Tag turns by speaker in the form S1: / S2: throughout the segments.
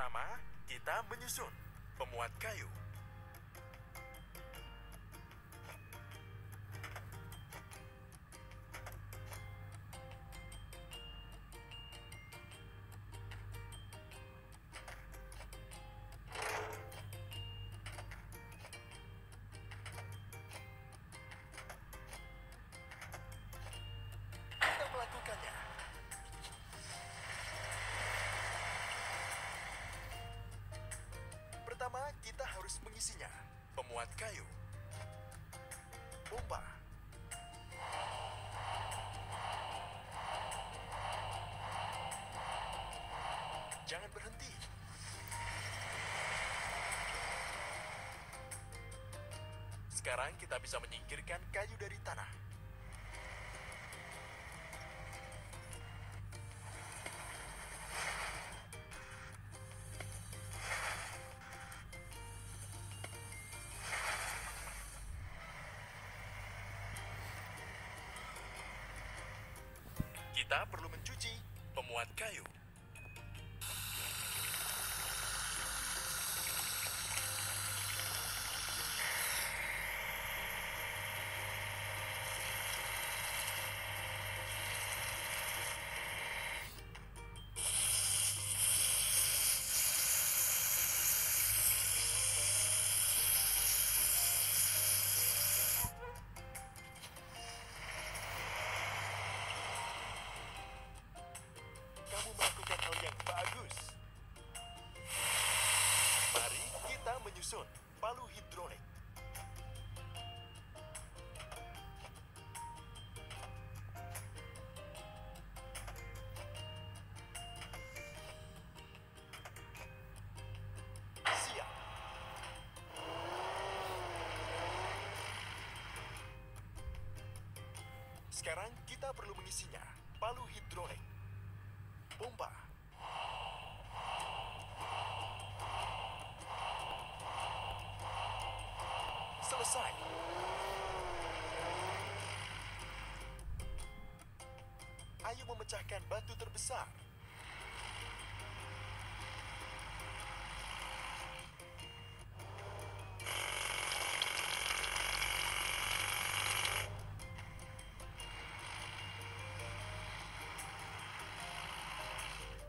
S1: Pertama, kita menyusun pemuat kayu. Kita harus mengisinya. Pemuat kayu. Pompa. Jangan berhenti. Sekarang kita bisa menyingkirkan kayu dari tanah. Kita perlu mencuci pemuat kayu. Menyusun palu hidrolik. Sekarang kita perlu mengisinya. Palu hidrolik. Pompa. Selesai. Ayo memecahkan batu terbesar.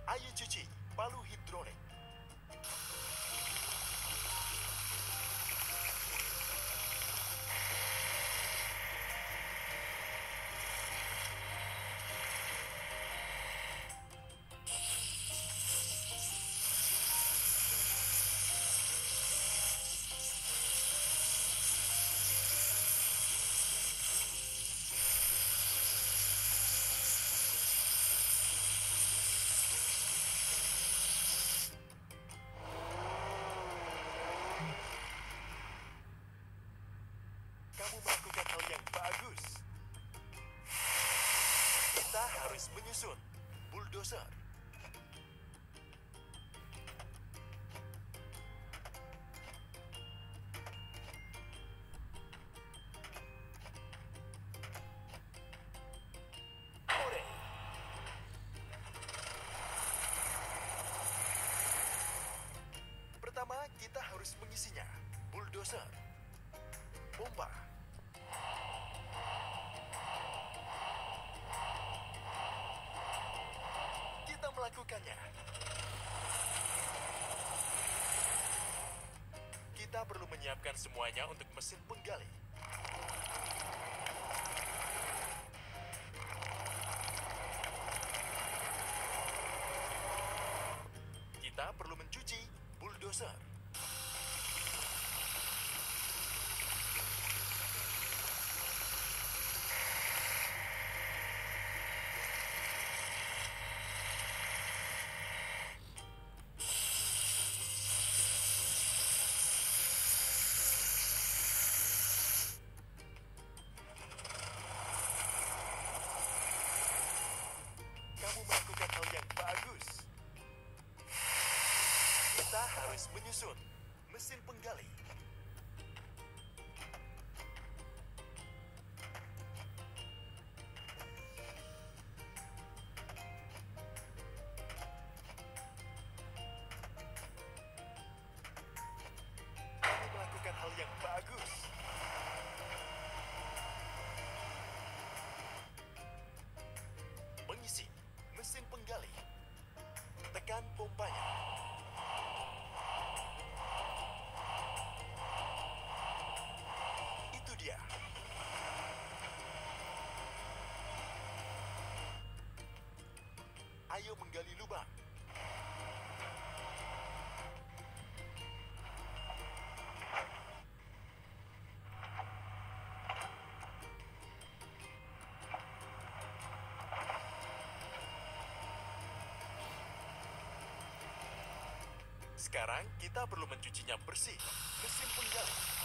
S1: Ayo cuci palu hidrolik. Menyusun bulldozer. Pertama, kita harus mengisinya. Bulldozer. Pompa. Kita perlu menyiapkan semuanya untuk mesin penggali. Mesin penggali. melakukan hal yang bagus. Mengisi mesin penggali. Tekan pompanya. Dia. Ayo menggali lubang. Sekarang kita perlu mencucinya bersih. Mesin penggali.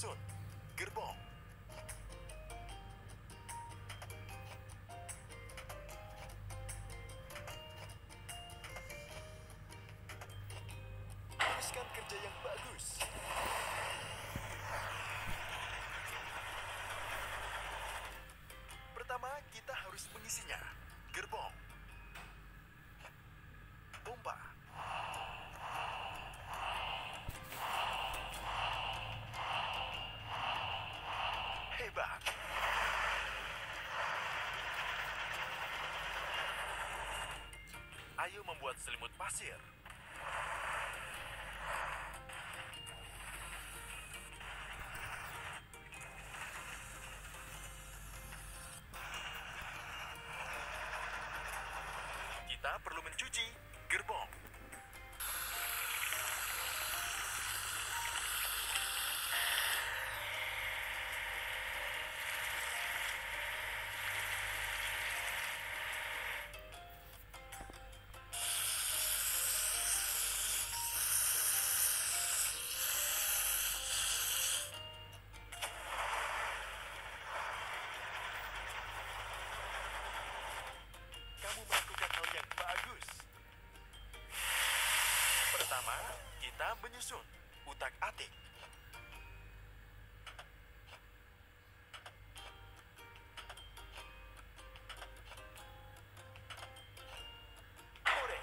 S1: Kita menyusun gerbong. Teruskan kerja yang bagus. Pertama, kita harus mengisinya. Gerbong. Pompa. Hebat. Ayo membuat selimut pasir. Kita perlu mencuci gerbong. Menyusun. Ore.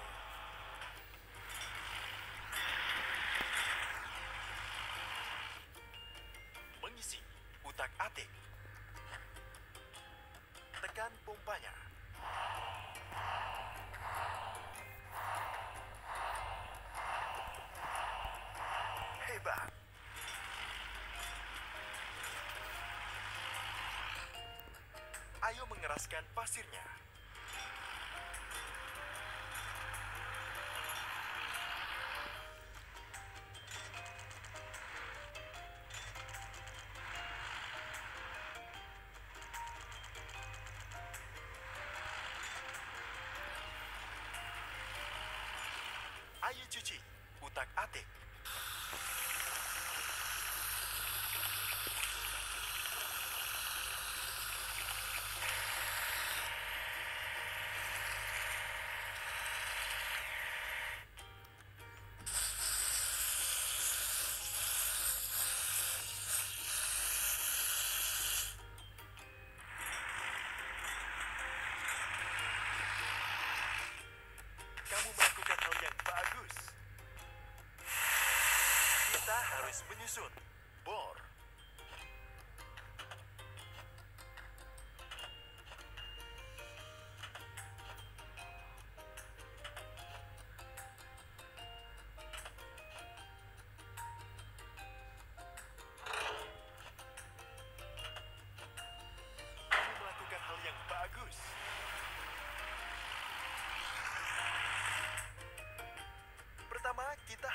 S1: Mengisi utak-atik. Tekan pompanya. Ayo mengeraskan pasirnya. Kita harus menyusun bor.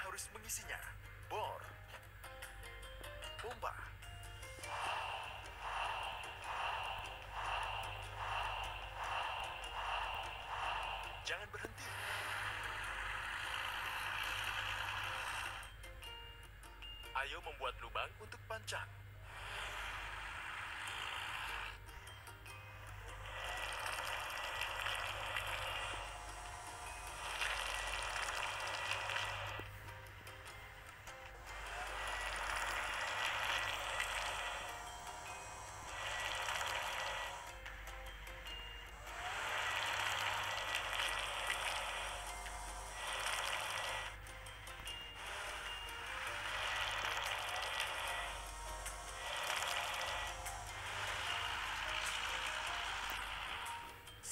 S1: Harus mengisinya. Jangan berhenti. Ayo membuat lubang untuk pancang.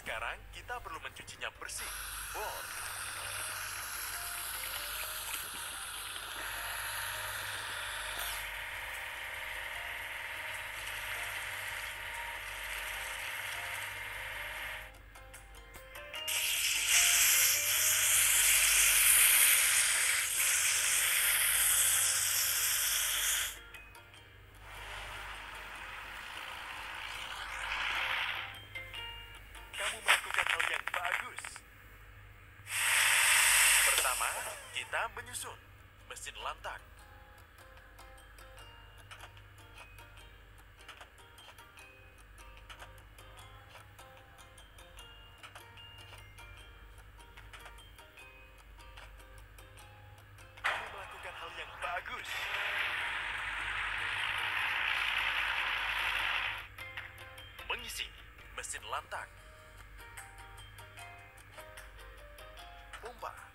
S1: Sekarang kita perlu mencucinya bersih. Bor. Kita menyusun mesin lantak. Mengisi mesin lantak. Pompa.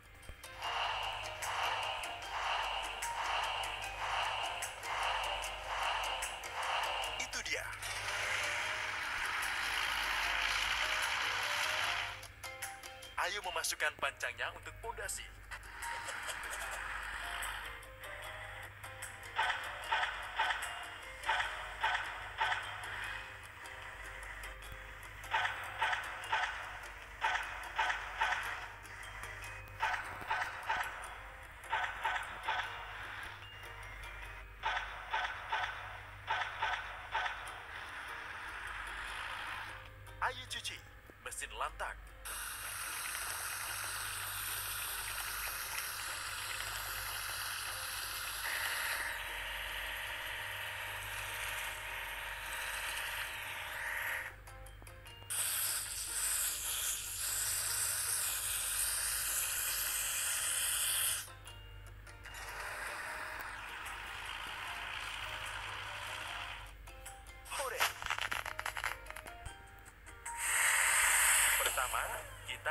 S1: Ayo memasukkan pancangnya untuk pondasi.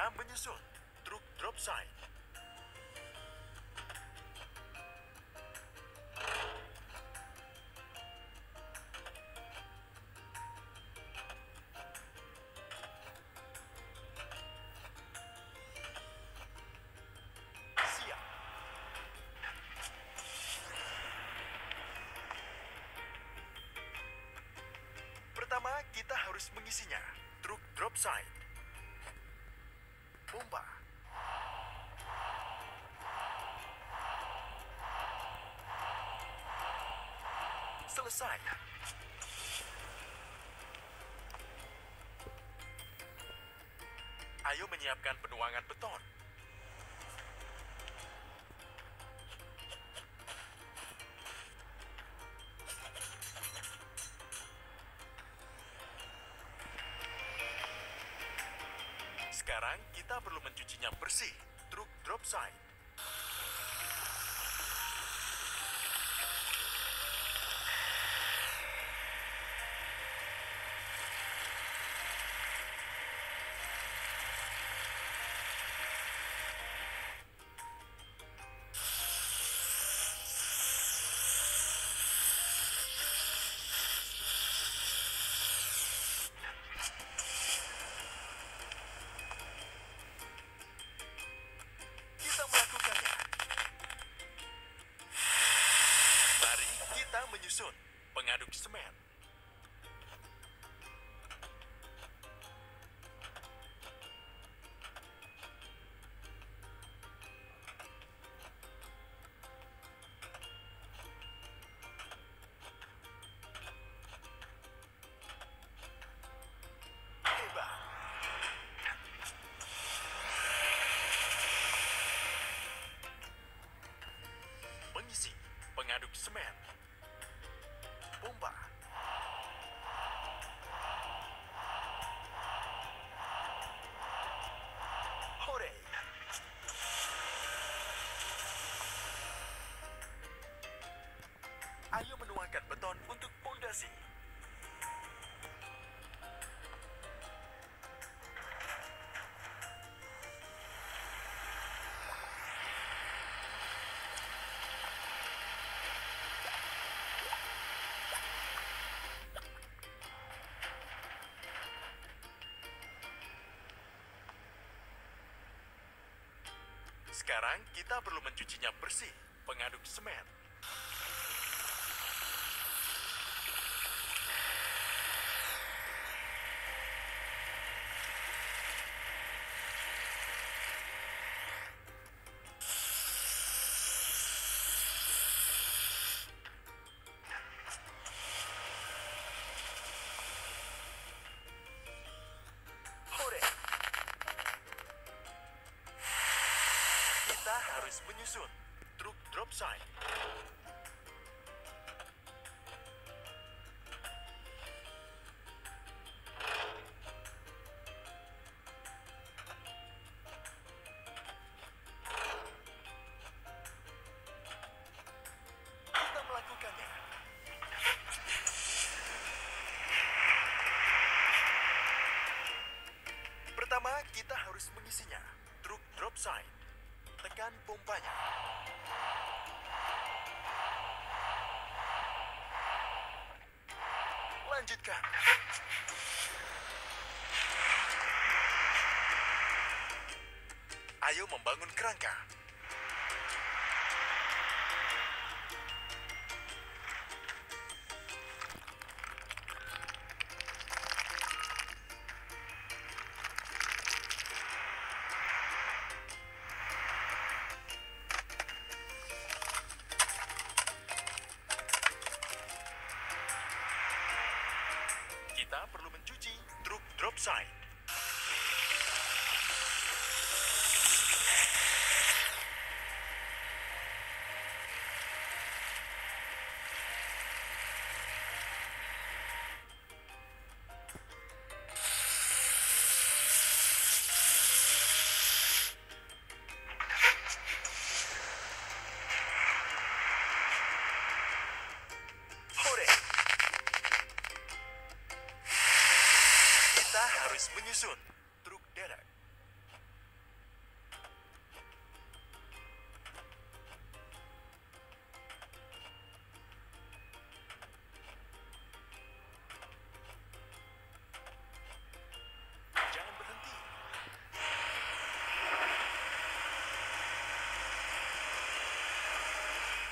S1: Kita menyusun truk drop. Siap. Pertama, kita harus mengisinya. Truk drop side. Pompa. Selesai. Ayo menyiapkan penuangan beton. Pengaduk semen. Pompa. Hore. Ayo menuangkan beton untuk pondasi. Sekarang kita perlu mencucinya bersih. Pengaduk semen. Harus menyusun truk drop melakukannya. Pertama, kita harus mengisinya. Truk drop sign. Tekan pompanya. Lanjutkan. Ayo membangun kerangka. Kita harus menyusun truk derek.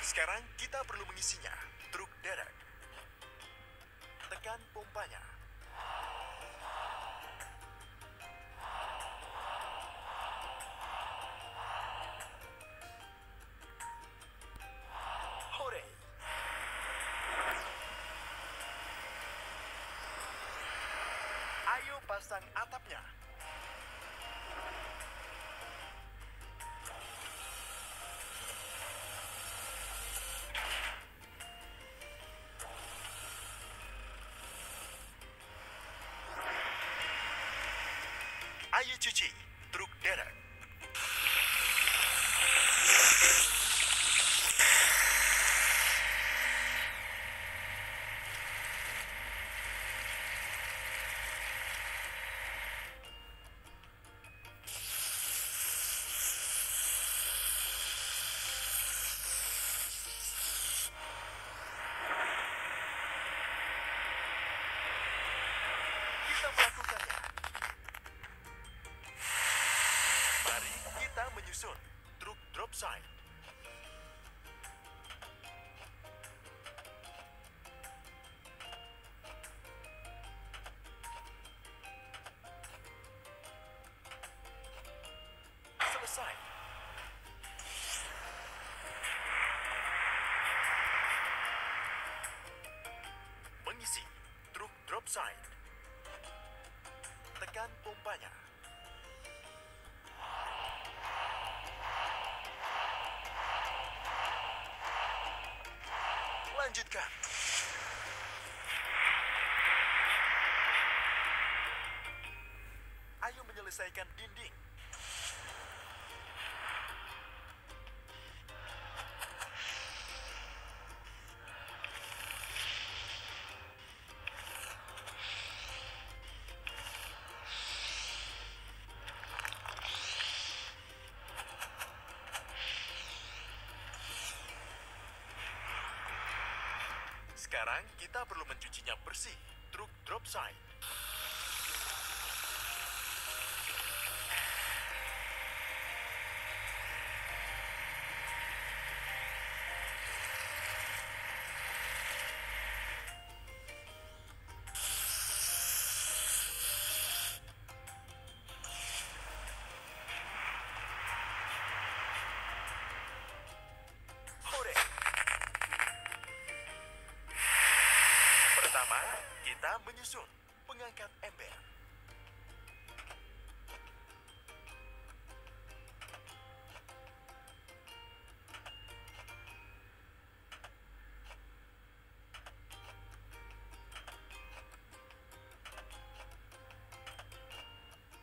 S1: Sekarang kita perlu mengisinya. Truk derek. Ayo pasang atapnya. Ayo cuci truk derek. Menyusun truk drop sign. Mengisi truk drop sign. Tekan pompanya. Lanjutkan. Ayo Sekarang kita perlu mencucinya bersih. Truk drop sign. Menyusun pengangkat ember.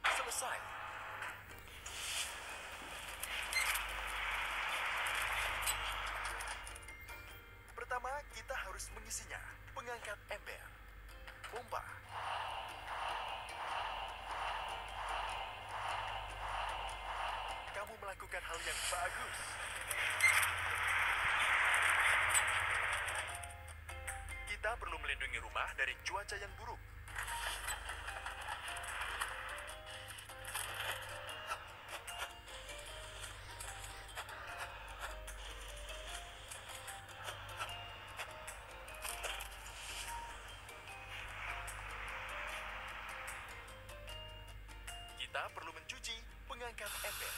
S1: Selesai. Yang bagus. Kita perlu melindungi rumah dari cuaca yang buruk. Kita perlu mencuci pengangkat ember.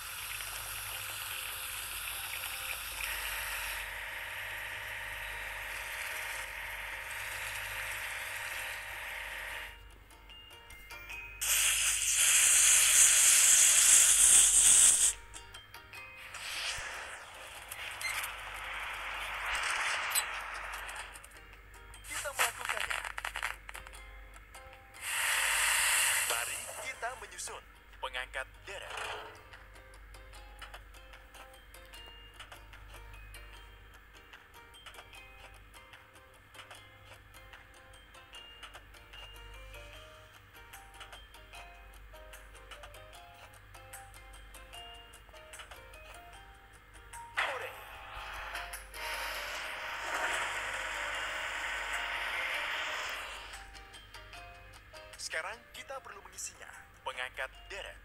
S1: Sekarang kita perlu mengisinya. Pengangkat deret.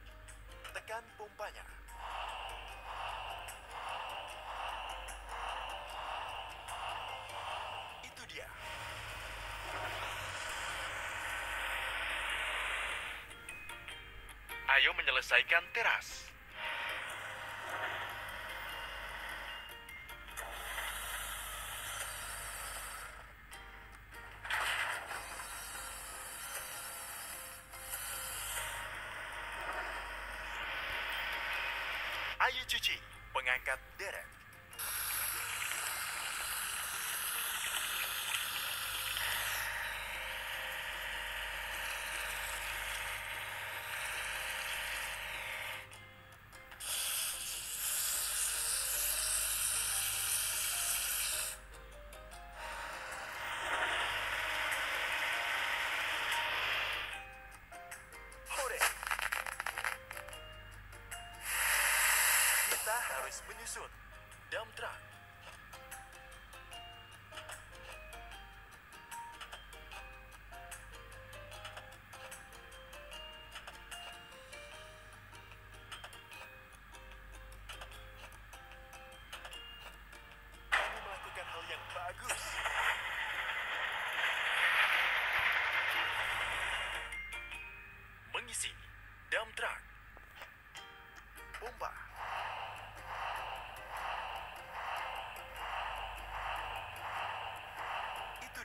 S1: Tekan pompanya. Itu dia. Ayo menyelesaikan teras. Kita harus menyusun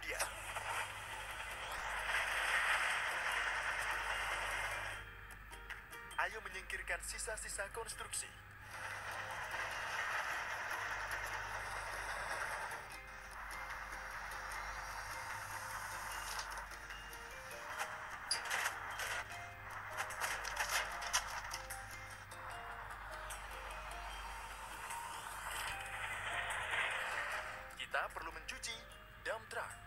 S1: dia. Ayo menyingkirkan sisa-sisa konstruksi. Kita perlu mencuci dump truck.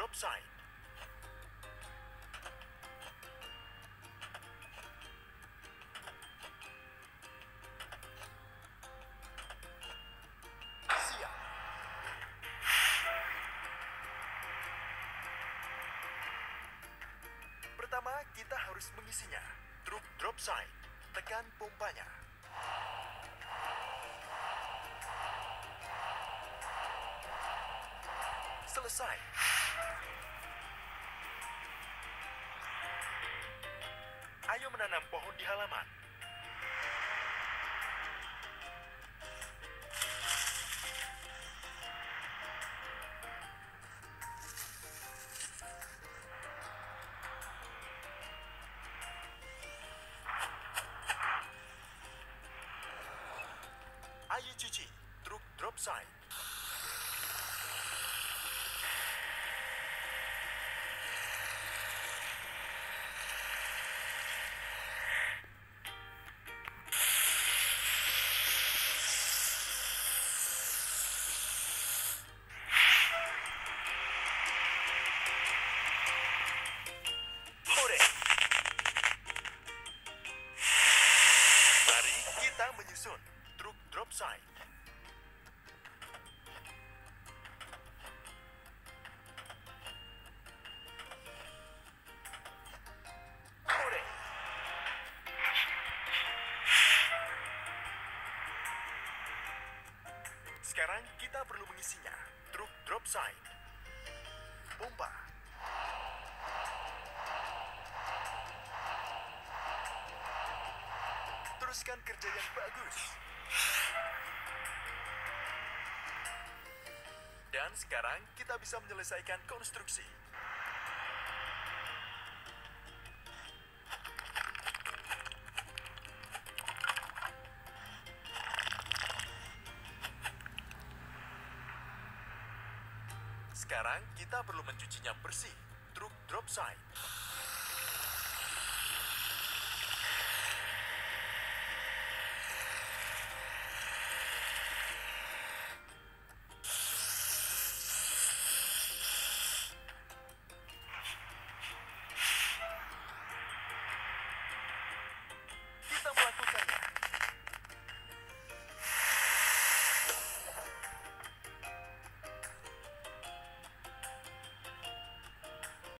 S1: drop site. Pertama, kita harus mengisinya. Truk drop side. Tekan pompanya. Selesai. Truk Sekarang kita perlu mengisinya. Truk drop side. Pompa. Teruskan kerja yang bagus. Dan sekarang kita bisa menyelesaikan konstruksi.